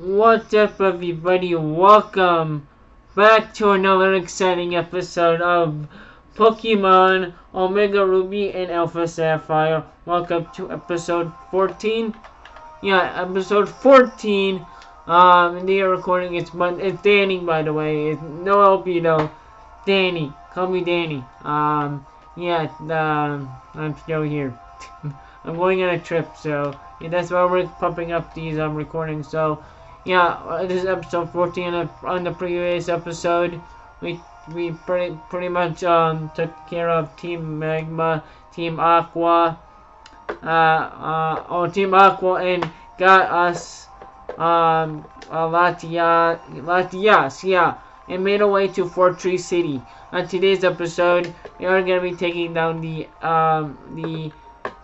What's up, everybody? Welcome back to another exciting episode of Pokemon Omega Ruby and Alpha Sapphire. Welcome to episode 14. Yeah, episode 14. Um, are recording. It's It's Danny, by the way. It's no Albino. Danny. Call me Danny. Um, yeah. Um, I'm still here. I'm going on a trip, so yeah, that's why we're pumping up these um recordings. So yeah, uh, this is episode 14. On, the previous episode, we we pretty pretty much um took care of Team Magma, Team Aqua, uh, uh, oh Team Aqua, and got us um uh, Latia Latias, yeah, and made our way to Fortree City. On today's episode, we are gonna be taking down the um the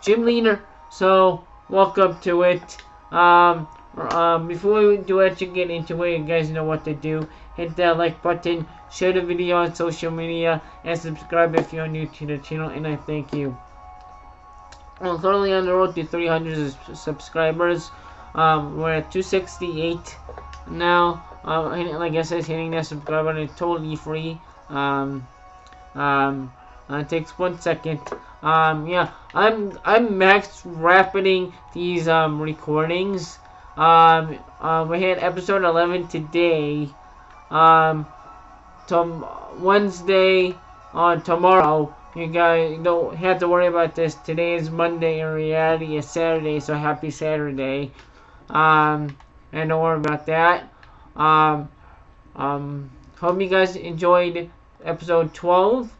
gym leader. So welcome to it. Um, um, before we do actually get into it, you guys know what to do. Hit that like button, share the video on social media, and subscribe if you're new to the channel, and I thank you. I'm currently on the road to 300 subscribers. Um, we're at 268 now. Uh, like I said, hitting that subscribe button is totally free. Um, um, uh, it takes one second. Um, yeah, I'm I'm max rapiding these um recordings. Um, uh, we had episode 11 today. Um, tom Wednesday on tomorrow. You guys don't have to worry about this. Today is Monday. In reality, it's Saturday. So happy Saturday. Um, and don't worry about that. Um, um, hope you guys enjoyed episode 12,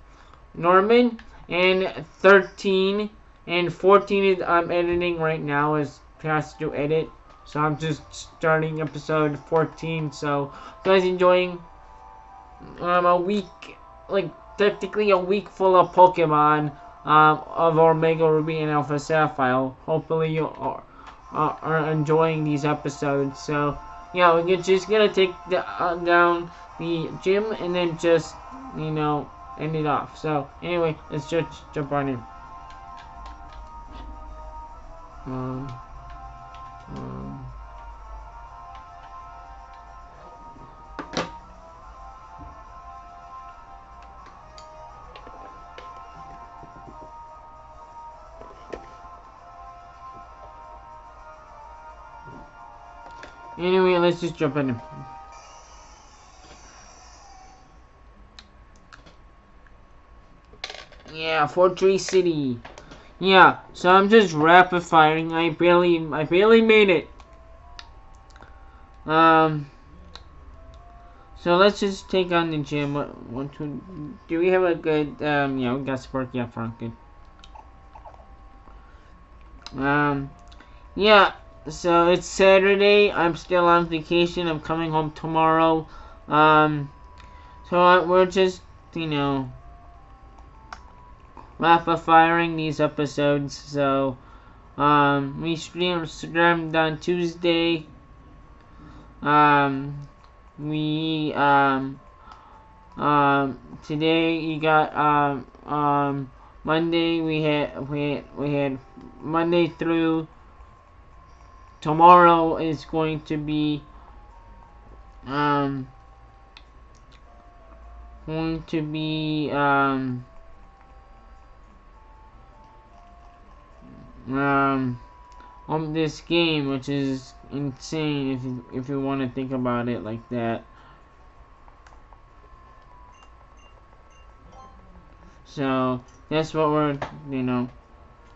Norman, and 13 and 14 is I'm editing right now is past to edit. So I'm just starting episode 14. So guys enjoying um a week like technically a week full of Pokemon um of Omega Ruby and Alpha Sapphire. Hopefully you are, are, are enjoying these episodes. So yeah, we're just gonna take the, uh, down the gym and then just you know end it off. So anyway, let's just jump on in. Um, um, Anyway, let's just jump in. Yeah, Fortree City. Yeah, so I'm just rapid firing. I barely, I barely made it. Um. So let's just take on the gym. What, what to, do we have a good? Um, yeah, we got Sparky up front. Good. Um, yeah. So it's Saturday. I'm still on vacation. I'm coming home tomorrow. Um, so I, we're just, you know, rapid firing these episodes. So, um, we streamed on Tuesday. Um, we, um, um, today you got, um, um, Monday we had, we had, we had Monday through tomorrow is going to be, um, going to be, um, um, on this game, which is insane if you, if you want to think about it like that. So that's what we're, you know,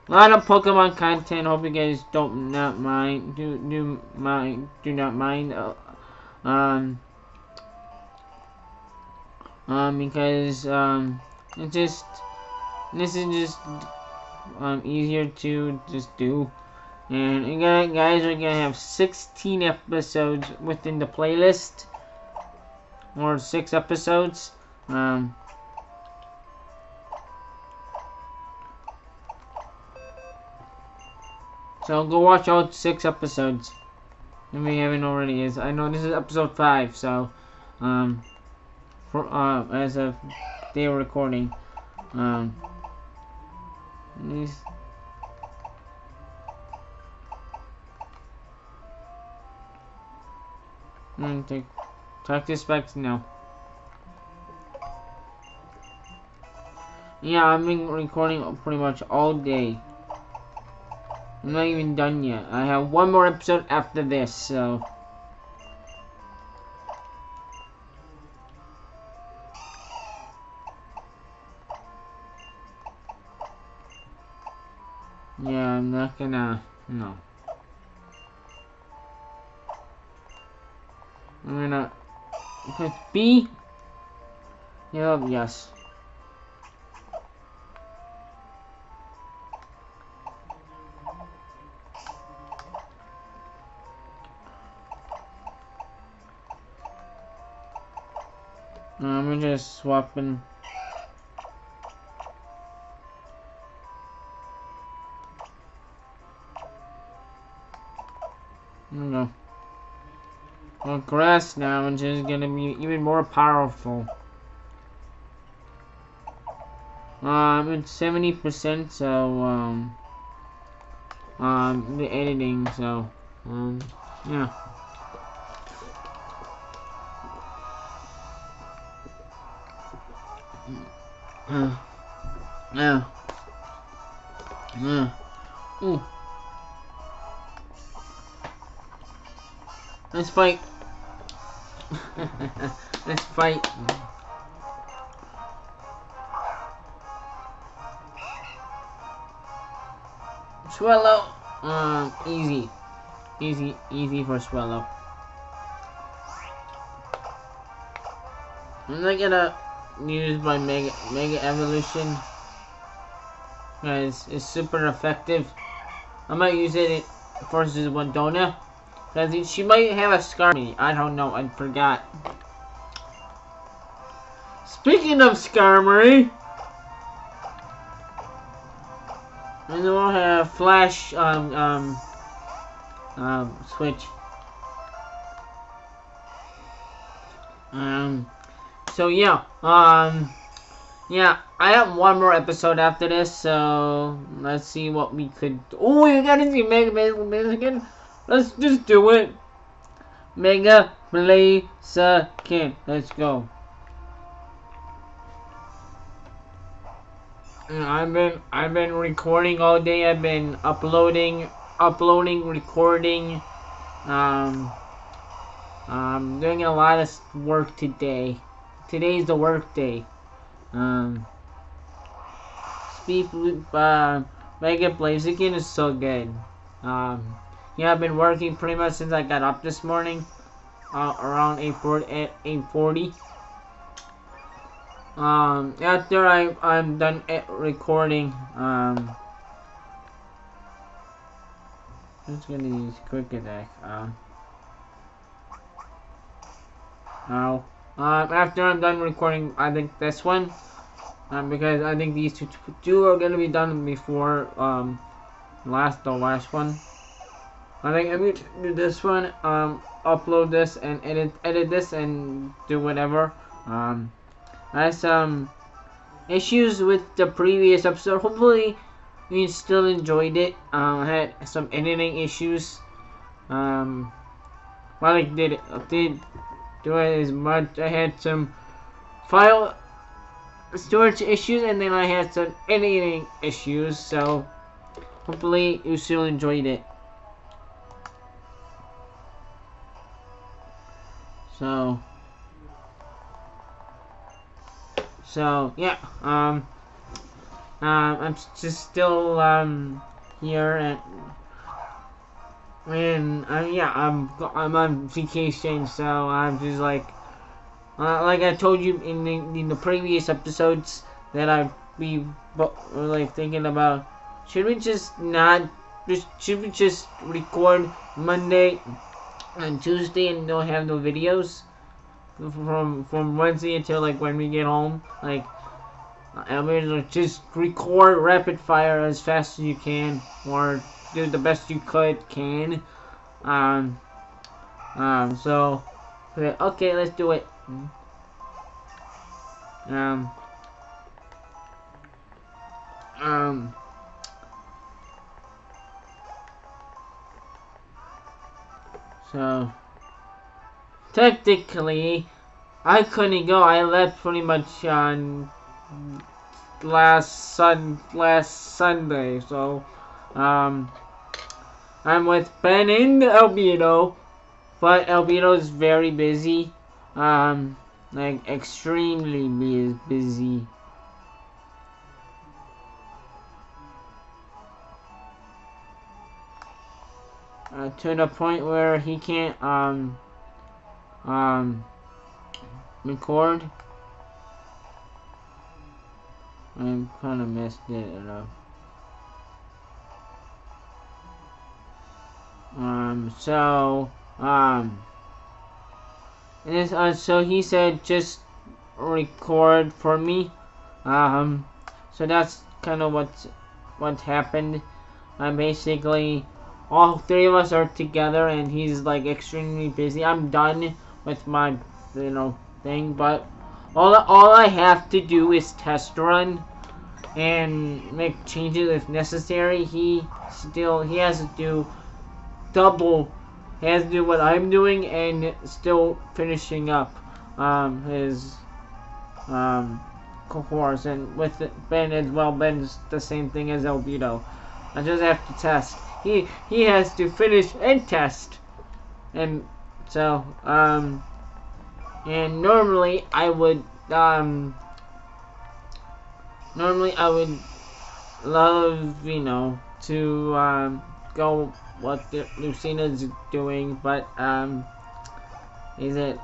a lot of Pokemon content. Hope you guys don't not mind, do do mind, do not mind. Uh, um, um, because um, it just this is just um, easier to just do. And you guys are gonna have 16 episodes within the playlist, or six episodes. Um, so go watch all six episodes. If you haven't already, is I know this is episode five, so um, for uh, as of day recording, um. These Mm, take, take this back now. Yeah, I've been recording pretty much all day. I'm not even done yet. I have one more episode after this, so... I'm. No. I'm gonna... Put B? Yep, yes. I'm just swapping Grass now is just gonna be even more powerful. Um, it's 70%, so, um, um, the editing, so, um, yeah. Uh, yeah. Yeah. Ooh. Let's fight. Let's fight. Swellow. Um, easy. Easy, easy for Swellow. I'm not gonna use my Mega, Mega Evolution. Guys, it's super effective. I might use it versus Winona. Because she might have a Skarmory. I don't know. I forgot. Speaking of Skarmory. And then we'll have Flash um, um, um, Switch. Um, so yeah, um, yeah, I have one more episode after this, so let's see what we could. Oh, you gotta see Mega Man again. Let's just do it. Mega Blaziken. Let's go. I've been I've been recording all day. I've been uploading, uploading, recording. Um, I'm doing a lot of work today. Today's the work day. Um, Speed uh, Mega Blaziken is so good. Um. Yeah, I've been working pretty much since I got up this morning. Uh, around 8.40. 8.40. Um, after I, I'm done recording, um, I'm just gonna use quick attack. Um, now, um, after I'm done recording, I think this one, um, because I think these two, two are gonna be done before, um, last, the last one. I think I'm going to do this one, um, upload this and edit edit this and do whatever. Um, I had some issues with the previous episode. Hopefully, you still enjoyed it. Um, I had some editing issues. Um, I did did do it as much. I had some file storage issues, and then I had some editing issues. So, hopefully, you still enjoyed it. So, so yeah, um, um, I'm just still um here and and uh, yeah, I'm I'm on vacation, so I'm just like, uh, like I told you in the in the previous episodes that I'd be like thinking about, should we just not should we just record Monday on Tuesday and don't have no videos from from Wednesday until like when we get home. Like, I mean, just record rapid fire as fast as you can, or do the best you could can. Um, um. So, okay, let's do it. Um. Um. So, technically, I couldn't go. I left pretty much on last sun last Sunday. So, um, I'm with Ben and Albedo, but Albedo is very busy. Um, like extremely busy. Uh, to the point where he can't um um record. I kind of missed it enough. Um, so, um, this, uh, so he said just record for me. Um, so that's kind of what's, what happened. I'm basically all three of us are together and he's like extremely busy. I'm done with my you know thing, but all all I have to do is test run and make changes if necessary. He still he has to do double he has to do what I'm doing and still finishing up um, his um, course and with Ben as well Ben's the same thing as Albedo. I just have to test he he has to finish and test. And so um and normally I would um normally I would love, you know, to um go what Lucina's doing, but um is it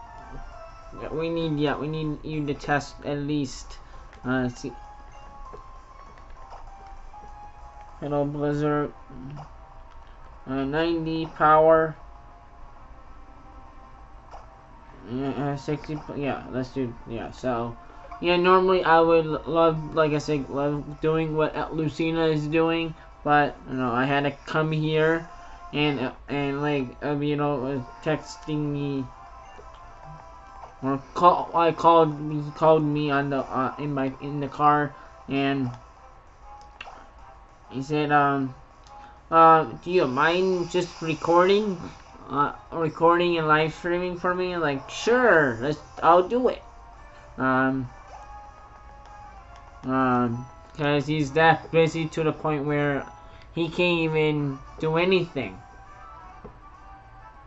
we need yeah, we need you to test at least uh see Hello Blizzard uh, 90 power. Yeah, uh, 60 yeah let's do yeah so yeah normally I would love like I said love doing what Lucina is doing but you know I had to come here and uh, and like uh, you know texting me. Or call I called he called me on the uh, in my in the car and he said um uh, do you mind just recording, uh, recording and live streaming for me? Like, sure, let's, I'll do it. Um, um, cause he's that busy to the point where he can't even do anything.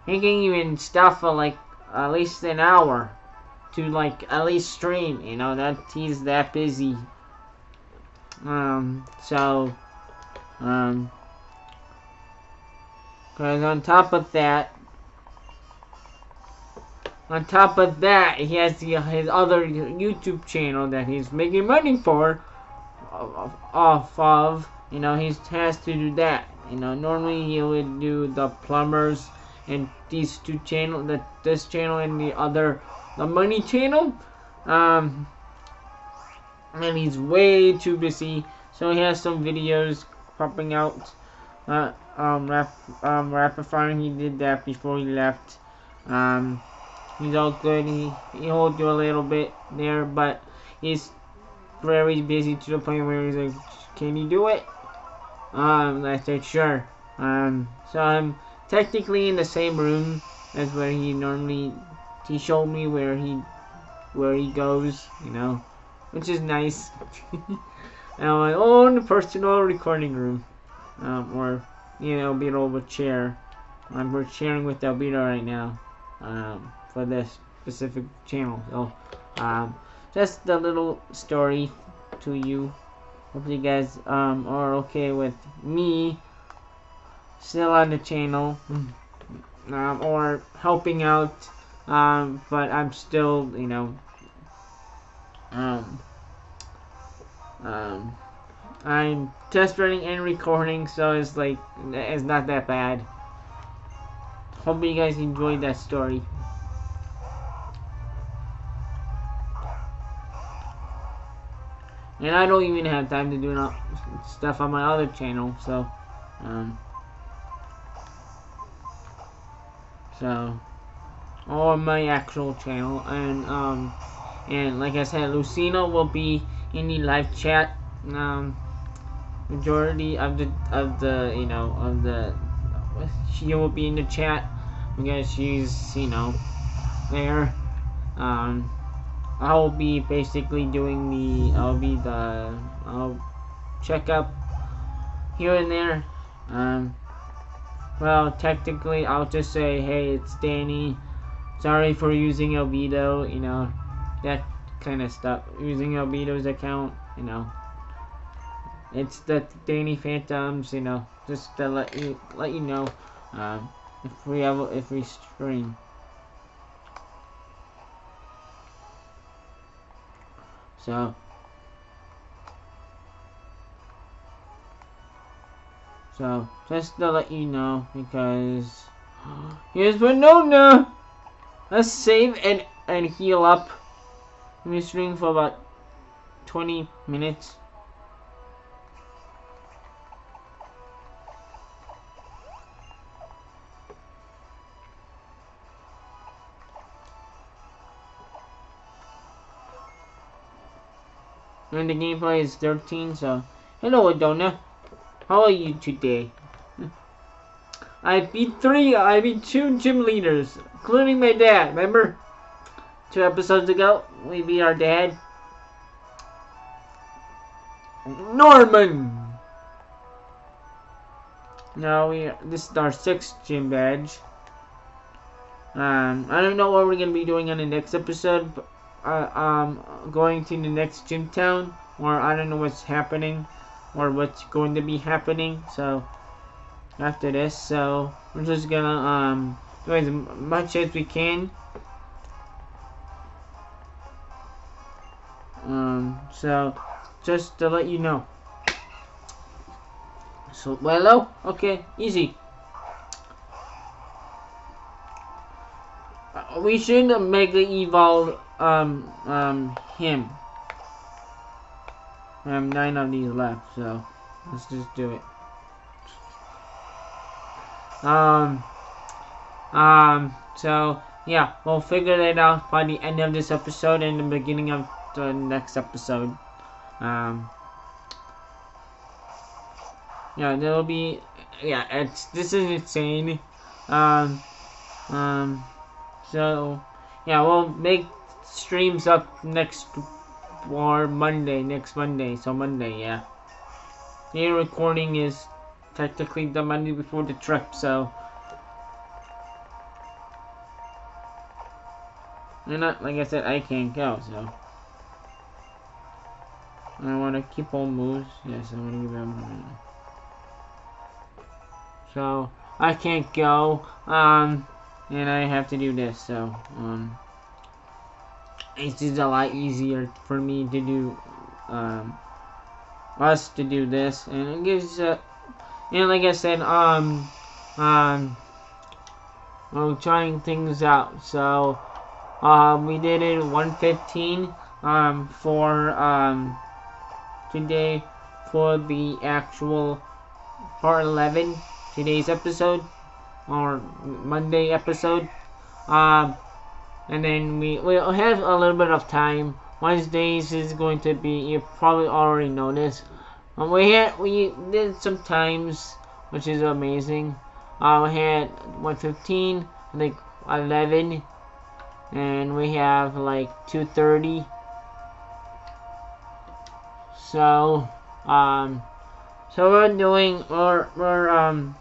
He can't even stuff for like at least an hour to like at least stream, you know, that he's that busy. Um, so, um, because on top of that, on top of that, he has the, his other YouTube channel that he's making money for, off of. You know, he has to do that. You know, normally he would do the plumbers and these two channel, the this channel and the other, the money channel. Um, and he's way too busy, so he has some videos popping out. Uh, um, rap, um, he did that before he left. Um, he's all good. He, he holds you a little bit there, but he's very busy to the point where he's like, can you do it? Um, I said, sure. Um, so I'm technically in the same room as where he normally, he showed me where he, where he goes, you know, which is nice. and my own personal recording room, um, or you know, Albedo over chair. Um, we're sharing with Albedo right now um, for this specific channel. So, um, just a little story to you. Hope you guys um, are okay with me still on the channel um, or helping out. Um, but I'm still, you know, um, um, I'm test running and recording, so it's like, it's not that bad. Hope you guys enjoyed that story. And I don't even have time to do stuff on my other channel, so, um, so, or my actual channel, and, um, and like I said, Lucina will be in the live chat, um, majority of the of the you know of the she will be in the chat because she's you know there. Um, I'll be basically doing the, I'll be the, I'll check up here and there. Um, well, technically, I'll just say, hey, it's Danny. Sorry for using Albedo, you know, that kind of stuff. Using Albedo's account, you know. It's the Danny Phantoms, you know, just to let you let you know um, if we have if we stream. So So just to let you know because here's Winona. Let's save and and heal up. Let me streaming for about 20 minutes. And the gameplay is 13, so hello Adona. How are you today? I beat three, I beat two gym leaders, including my dad, remember? Two episodes ago, we beat our dad. Norman! Now we, this is our sixth gym badge. Um, I don't know what we're gonna be doing on the next episode, but, uh, um, going to the next gym town, or I don't know what's happening or what's going to be happening. So after this, so we're just gonna um do as much as we can. Um, so just to let you know. So hello, okay, easy. Uh, we should mega evolve um um him. I have nine of these left, so let's just do it. Um, um, so yeah, we'll figure it out by the end of this episode and the beginning of the next episode. Um, yeah, there'll be, yeah, it's, this is insane. Um, um, so, yeah, we'll make streams up next for Monday, next Monday. So Monday, yeah. The recording is technically the Monday before the trip, so. And not, like I said, I can't go, so. I want to keep all moves. Yes, I want to give them. So, I can't go, um, and I have to do this, so, um it's just a lot easier for me to do um, us to do this and it gives uh, and like I said um um I'm trying things out so um we did it 115 um for um today for the actual part 11 today's episode or Monday episode um and then we we'll have a little bit of time. Wednesdays is going to be you probably already know this. Um, we had we did some times, which is amazing. Uh, we had 115, I think 11, and we have like 230. So um, so we're doing or we're um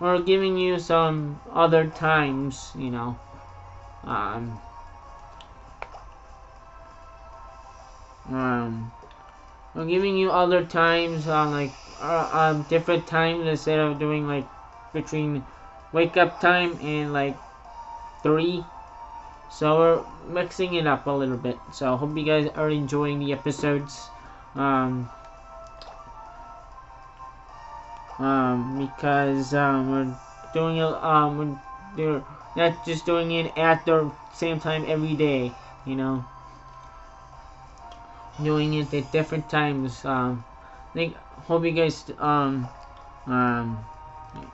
we're giving you some other times, you know. Um, um, I'm giving you other times on like uh, um different times instead of doing like between wake up time and like three. So we're mixing it up a little bit. So I hope you guys are enjoying the episodes. Um, um, because um, we're doing. Um, we're not just doing it at the same time every day, you know. Doing it at different times. Um, I think hope you guys um um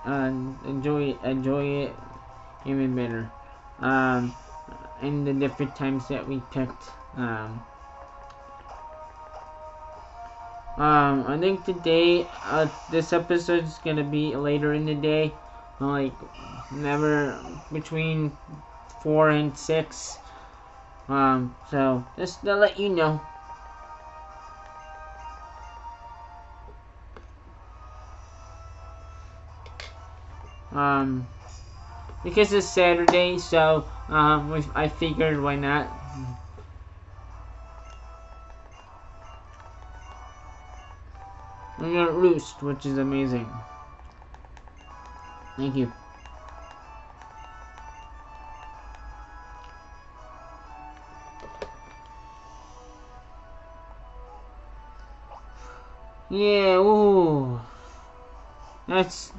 uh, enjoy enjoy it even better. Um, in the different times that we picked. Um. Um, I think today, uh, this episode is gonna be later in the day like never between four and six. Um, so just to let you know. Um, because it's Saturday, so um, we, I figured why not. We got Roost, which is amazing. Thank you. Yeah, ooh. That's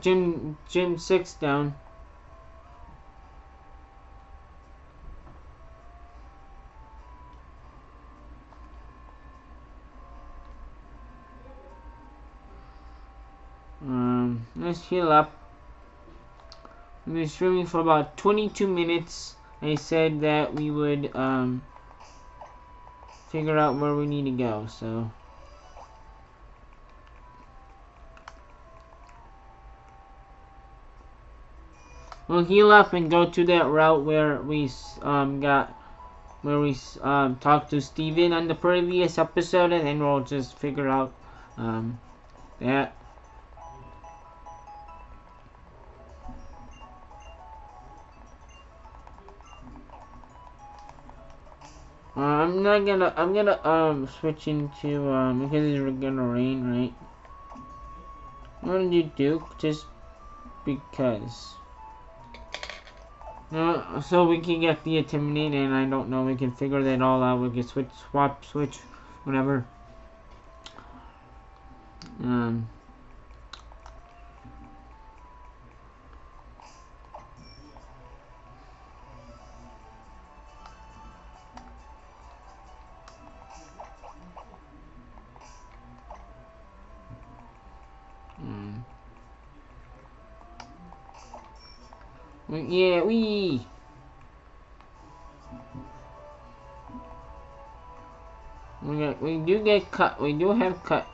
Gym Gym six down. Um, let's heal up. We've been streaming for about 22 minutes. I said that we would um, figure out where we need to go, so. We'll heal up and go to that route where we um, got where we um, talked to Steven on the previous episode, and then we'll just figure out um, that. I'm not gonna. I'm gonna um switch into um because it's gonna rain, right? I'm gonna do Duke just because. Uh, so we can get the Intimidate, and I don't know, we can figure that all out. We can switch, swap, switch, whatever. Um. Yeah, we. We get, we do get cut. We do have cut.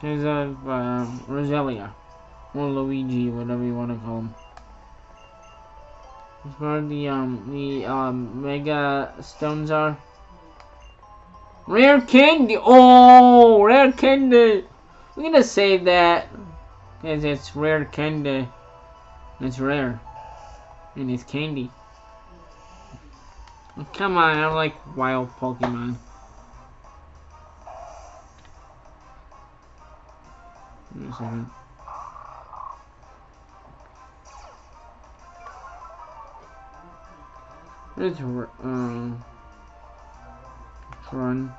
Because of um, Roselia. Or Luigi, whatever you want to call him. Far as the, um, the, um, Mega Stones are. Rare Candy! Oh! Rare Candy! We're gonna save that. Because it's rare candy. It's rare. And it's candy. Come on, I like wild Pokemon. Let's um run.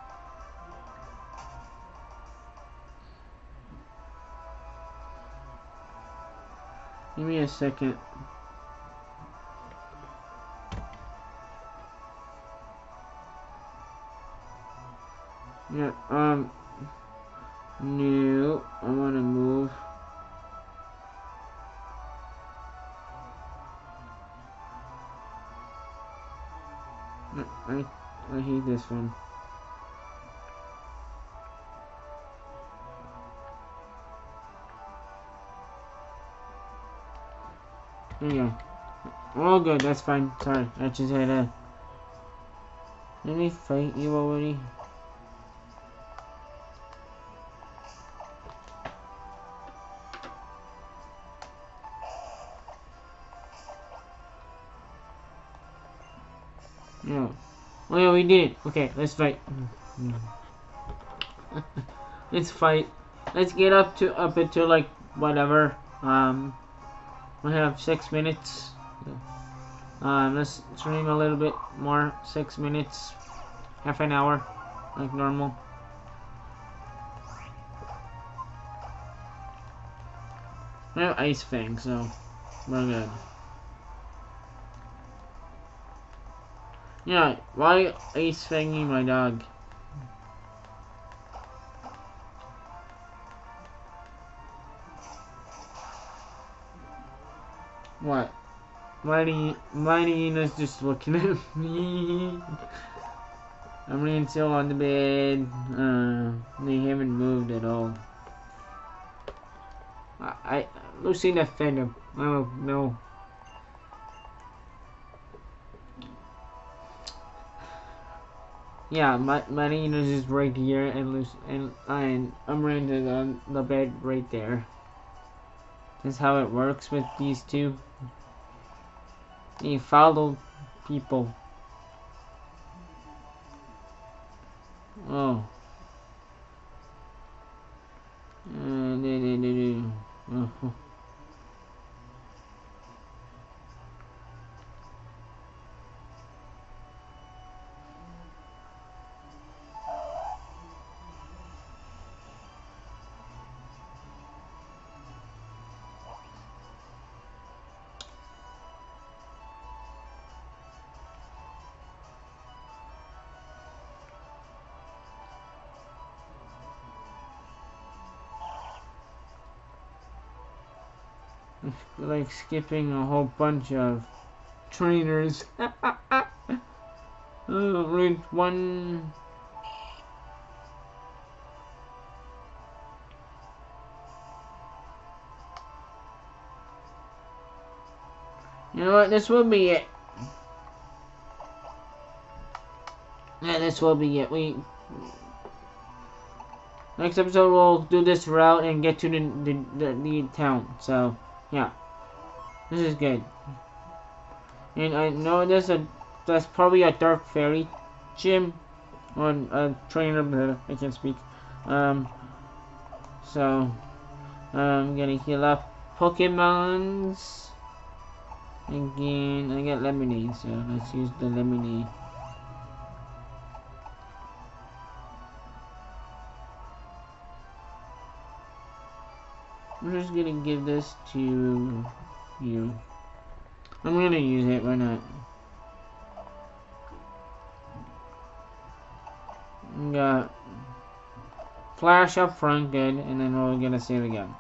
Give me a second. Yeah, um, no, I want to move. I, I hate this one. There you go. All good, that's fine. Sorry, I just had a... Did we fight you already? Yeah. Oh yeah, we did it. Okay, let's fight. let's fight. Let's get up to up into like whatever. Um, we have six minutes. Um, let's stream a little bit more. Six minutes, half an hour, like normal. We have Ice Fang, so we're good. Yeah, why Ice Fanging my dog? What? Mighty, Mighty Ina's just looking at me. I'm laying still on the bed. Uh, they haven't moved at all. I, I Lucina Phantom. Oh no. Yeah, my Marina's is right here, and Luc and and I'm rented on the bed right there. That's how it works with these two. You follow people. Oh. Like skipping a whole bunch of trainers. uh, read one. You know what? This will be it. Yeah, this will be it. We next episode we'll do this route and get to the the, the, the town. So yeah. This is good. And I know there's a that's probably a dark fairy gym on a trainer I can speak. Um so I'm gonna heal up Pokemons again I got lemonade so let's use the lemonade I'm just gonna give this to you. I'm gonna use it, why not? got flash up front, good, and then we're gonna save again.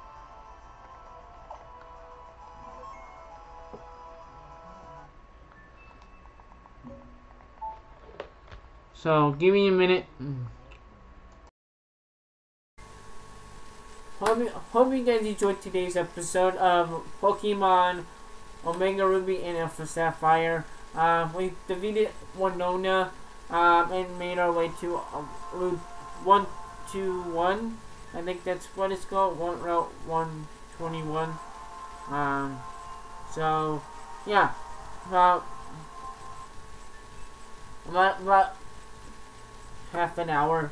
So, give me a minute. Hope, you guys enjoyed today's episode of Pokemon Omega Ruby and Alpha Sapphire. Um, we defeated Winona um, and made our way to um, Route 121. I think that's what it's called, one, Route 121. Um, so, yeah, about, about, about half an hour.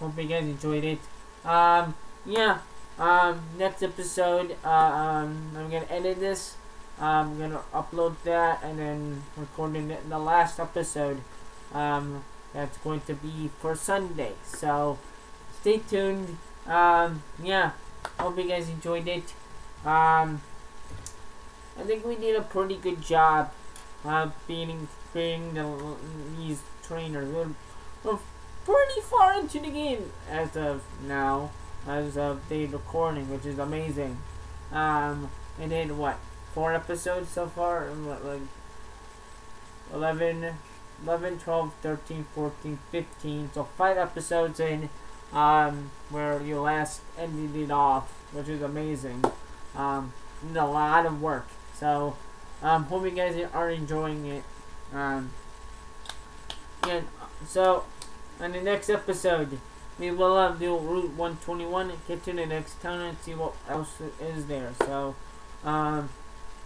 Hope you guys enjoyed it. Um, yeah. Um, next episode, uh, um, I'm gonna edit this. I'm gonna upload that and then recording it in the last episode. Um, that's going to be for Sunday. So stay tuned. Um, yeah, hope you guys enjoyed it. Um, I think we did a pretty good job uh, beating beating the, these trainers. We're, we're pretty far into the game as of now as of the recording, which is amazing. Um, and then what? Four episodes so far? Like 11, 11, 12, 13, 14, 15. So five episodes in um, where you last ended it off, which is amazing. Um, a lot of work. So, um, hope you guys are enjoying it. Um, and so, on the next episode, we will have do Route 121 and get to the next town and see what else is there. So, um,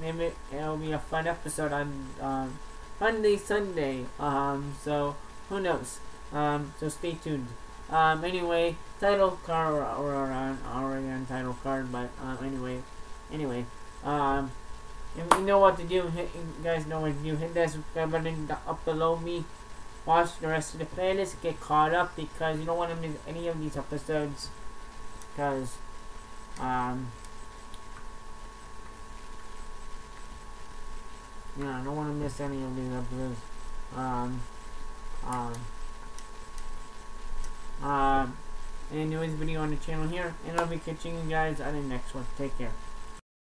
maybe it'll be a fun episode on um, Monday, Sunday. Um, so who knows? Um, so stay tuned. Um, anyway, title card or, or on already on title card, but um, anyway, anyway, um, if you know what to do, hit, you guys know what to do. Hit that subscribe button up below me watch the rest of the playlist, get caught up because you don't want to miss any of these episodes because um yeah, I don't want to miss any of these episodes. Um um um and newest video on the channel here and I'll be catching you guys on the next one. Take care.